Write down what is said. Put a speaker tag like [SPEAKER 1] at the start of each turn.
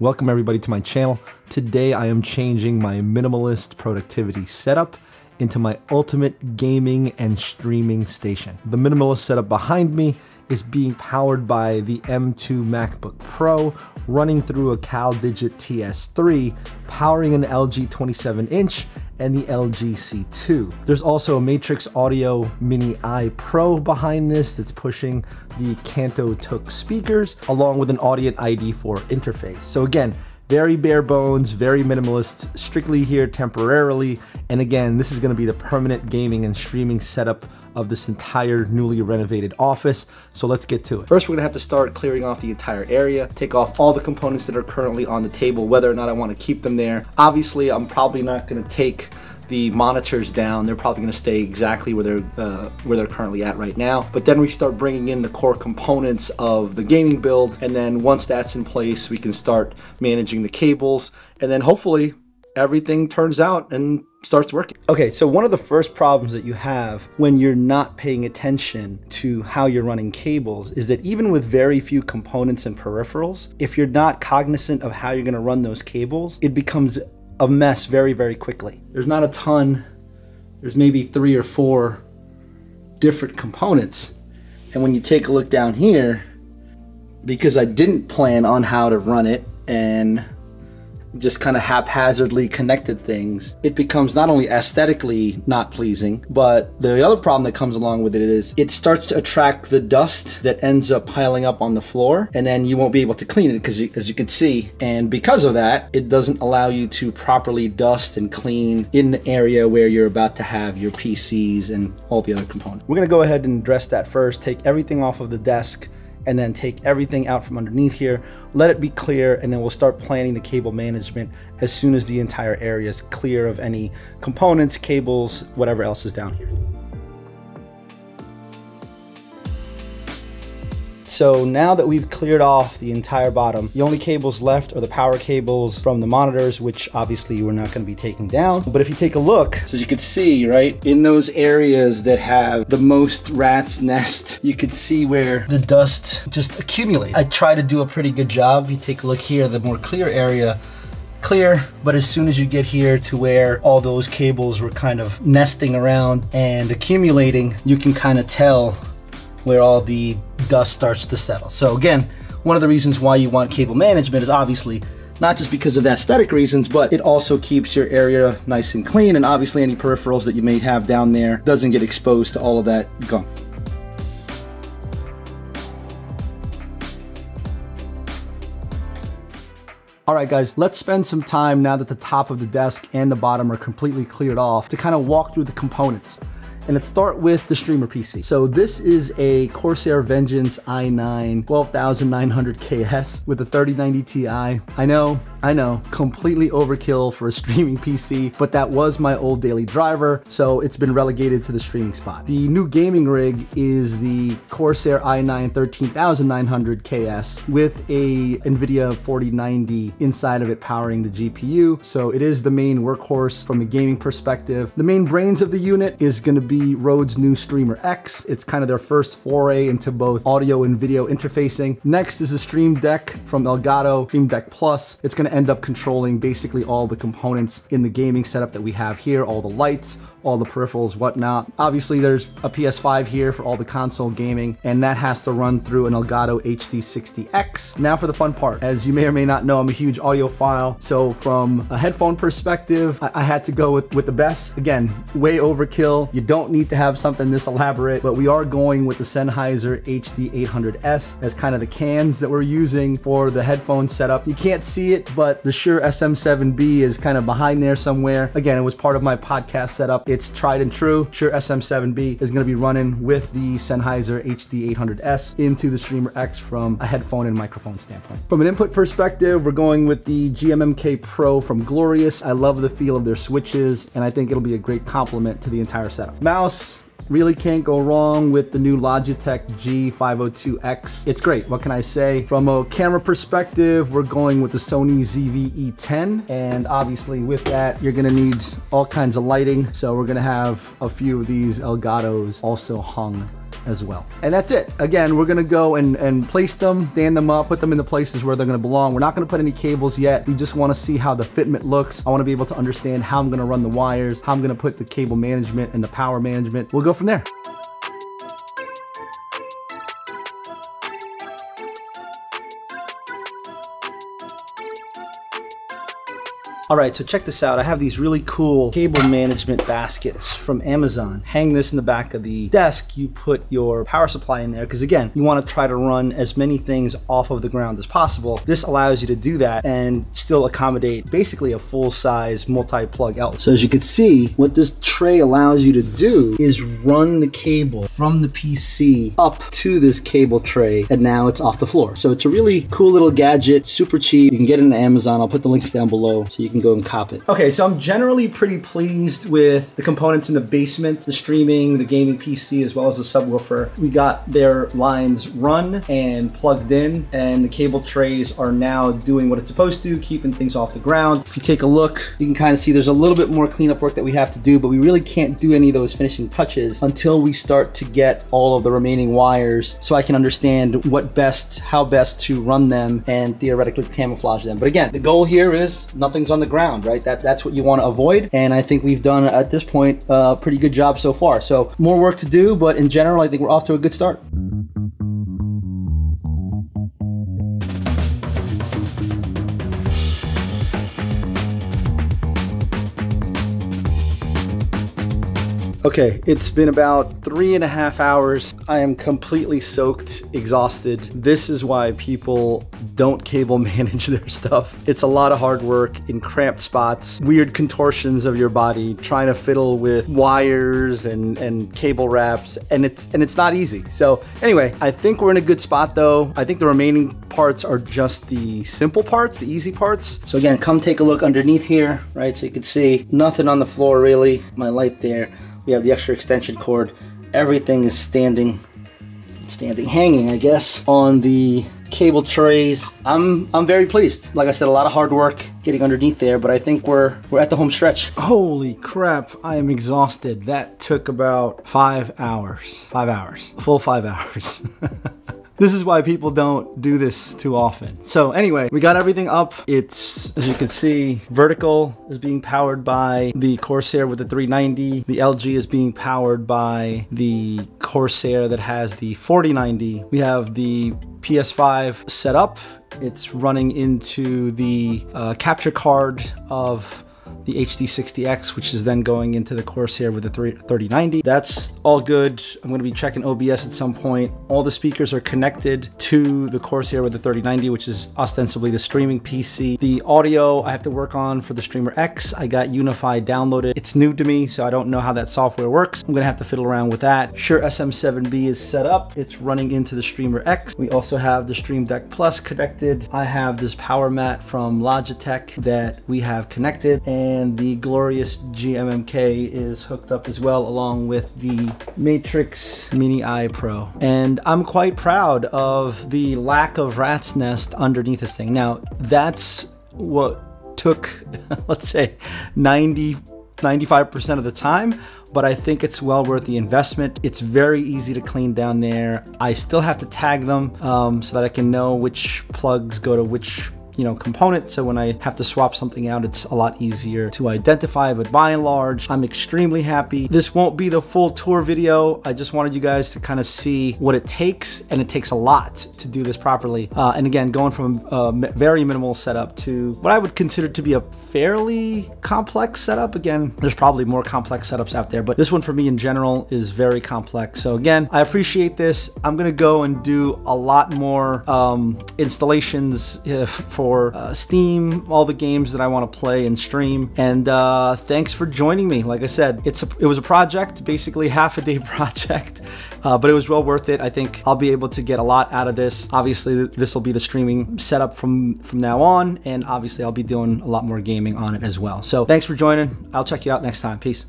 [SPEAKER 1] Welcome everybody to my channel. Today I am changing my minimalist productivity setup into my ultimate gaming and streaming station. The minimalist setup behind me is being powered by the M2 MacBook Pro running through a CalDigit TS3, powering an LG 27 inch and the LG C2. There's also a Matrix Audio Mini I Pro behind this that's pushing the Kanto TUK speakers along with an Audient ID4 interface. So again, very bare bones, very minimalist, strictly here temporarily. And again, this is gonna be the permanent gaming and streaming setup of this entire newly renovated office. So let's get to it. First, we're gonna have to start clearing off the entire area, take off all the components that are currently on the table, whether or not I wanna keep them there. Obviously, I'm probably not gonna take the monitors down. They're probably going to stay exactly where they're uh, where they're currently at right now. But then we start bringing in the core components of the gaming build, and then once that's in place, we can start managing the cables, and then hopefully everything turns out and starts working. Okay, so one of the first problems that you have when you're not paying attention to how you're running cables is that even with very few components and peripherals, if you're not cognizant of how you're gonna run those cables, it becomes a mess very, very quickly. There's not a ton, there's maybe three or four different components. And when you take a look down here, because I didn't plan on how to run it and just kind of haphazardly connected things, it becomes not only aesthetically not pleasing, but the other problem that comes along with it is it starts to attract the dust that ends up piling up on the floor, and then you won't be able to clean it because, as you can see, and because of that, it doesn't allow you to properly dust and clean in the area where you're about to have your PCs and all the other components. We're gonna go ahead and address that first, take everything off of the desk and then take everything out from underneath here, let it be clear, and then we'll start planning the cable management as soon as the entire area is clear of any components, cables, whatever else is down here. So now that we've cleared off the entire bottom, the only cables left are the power cables from the monitors, which obviously we're not gonna be taking down. But if you take a look, so as you can see, right, in those areas that have the most rat's nest, you can see where the dust just accumulates. I try to do a pretty good job. If you take a look here, the more clear area, clear, but as soon as you get here to where all those cables were kind of nesting around and accumulating, you can kind of tell where all the dust starts to settle. So again, one of the reasons why you want cable management is obviously not just because of aesthetic reasons, but it also keeps your area nice and clean. And obviously any peripherals that you may have down there doesn't get exposed to all of that gunk. All right, guys, let's spend some time now that the top of the desk and the bottom are completely cleared off to kind of walk through the components. And let's start with the streamer PC. So this is a Corsair Vengeance i9 12900KS with a 3090 Ti. I know I know, completely overkill for a streaming PC, but that was my old daily driver, so it's been relegated to the streaming spot. The new gaming rig is the Corsair i9 13900KS with a NVIDIA 4090 inside of it powering the GPU, so it is the main workhorse from a gaming perspective. The main brains of the unit is gonna be Rode's new Streamer X. It's kind of their first foray into both audio and video interfacing. Next is the Stream Deck from Elgato, Stream Deck Plus. It's gonna to end up controlling basically all the components in the gaming setup that we have here, all the lights, all the peripherals, whatnot. Obviously, there's a PS5 here for all the console gaming, and that has to run through an Elgato HD60X. Now for the fun part. As you may or may not know, I'm a huge audiophile, so from a headphone perspective, I, I had to go with, with the best. Again, way overkill. You don't need to have something this elaborate, but we are going with the Sennheiser HD800S as kind of the cans that we're using for the headphone setup. You can't see it, but the Shure SM7B is kind of behind there somewhere. Again, it was part of my podcast setup. It's tried and true. Shure SM7B is going to be running with the Sennheiser HD800S into the Streamer X from a headphone and microphone standpoint. From an input perspective, we're going with the GMMK Pro from Glorious. I love the feel of their switches, and I think it'll be a great complement to the entire setup. Mouse, Really can't go wrong with the new Logitech G502X. It's great, what can I say? From a camera perspective, we're going with the Sony ZV-E10. And obviously with that, you're gonna need all kinds of lighting. So we're gonna have a few of these Elgatos also hung as well. And that's it. Again, we're gonna go and, and place them, stand them up, put them in the places where they're gonna belong. We're not gonna put any cables yet. We just wanna see how the fitment looks. I wanna be able to understand how I'm gonna run the wires, how I'm gonna put the cable management and the power management. We'll go from there. All right, so check this out. I have these really cool cable management baskets from Amazon. Hang this in the back of the desk. You put your power supply in there because again, you want to try to run as many things off of the ground as possible. This allows you to do that and still accommodate basically a full size multi-plug outlet. So as you can see, what this tray allows you to do is run the cable from the PC up to this cable tray and now it's off the floor. So it's a really cool little gadget, super cheap. You can get it on Amazon. I'll put the links down below so you can can go and cop it. Okay, so I'm generally pretty pleased with the components in the basement, the streaming, the gaming PC, as well as the subwoofer. We got their lines run and plugged in, and the cable trays are now doing what it's supposed to, keeping things off the ground. If you take a look, you can kind of see there's a little bit more cleanup work that we have to do, but we really can't do any of those finishing touches until we start to get all of the remaining wires so I can understand what best, how best to run them and theoretically camouflage them. But again, the goal here is nothing's on the ground, right? That that's what you want to avoid, and I think we've done at this point a pretty good job so far. So more work to do, but in general, I think we're off to a good start. Okay, it's been about three and a half hours. I am completely soaked, exhausted. This is why people don't cable manage their stuff. It's a lot of hard work in cramped spots, weird contortions of your body, trying to fiddle with wires and, and cable wraps, and it's and it's not easy. So anyway, I think we're in a good spot though. I think the remaining parts are just the simple parts, the easy parts. So again, come take a look underneath here, right? So you can see nothing on the floor really. My light there. We have the extra extension cord. Everything is standing, standing, hanging, I guess, on the cable trays. I'm I'm very pleased. Like I said, a lot of hard work getting underneath there, but I think we're we're at the home stretch. Holy crap, I am exhausted. That took about five hours. Five hours. full five hours. This is why people don't do this too often. So anyway, we got everything up. It's, as you can see, vertical is being powered by the Corsair with the 390. The LG is being powered by the Corsair that has the 4090. We have the PS5 set up. It's running into the uh, capture card of the HD60X, which is then going into the Corsair with the 3090. That's all good. I'm going to be checking OBS at some point. All the speakers are connected to the Corsair with the 3090, which is ostensibly the streaming PC. The audio I have to work on for the Streamer X. I got UNIFY downloaded. It's new to me, so I don't know how that software works. I'm going to have to fiddle around with that. Shure, SM7B is set up. It's running into the Streamer X. We also have the Stream Deck Plus connected. I have this power mat from Logitech that we have connected and and the glorious GMMK is hooked up as well along with the Matrix Mini I Pro. And I'm quite proud of the lack of rat's nest underneath this thing. Now, that's what took, let's say, 90 95% of the time, but I think it's well worth the investment. It's very easy to clean down there. I still have to tag them um, so that I can know which plugs go to which you know, component. So when I have to swap something out, it's a lot easier to identify. But by and large, I'm extremely happy. This won't be the full tour video. I just wanted you guys to kind of see what it takes, and it takes a lot to do this properly. Uh, and again, going from a very minimal setup to what I would consider to be a fairly complex setup. Again, there's probably more complex setups out there, but this one for me in general is very complex. So again, I appreciate this. I'm gonna go and do a lot more um, installations uh, for uh, Steam, all the games that I want to play and stream. And uh, thanks for joining me. Like I said, it's a, it was a project, basically half a day project, uh, but it was well worth it. I think I'll be able to get a lot out of this. Obviously, this will be the streaming setup from from now on, and obviously I'll be doing a lot more gaming on it as well. So thanks for joining. I'll check you out next time. Peace.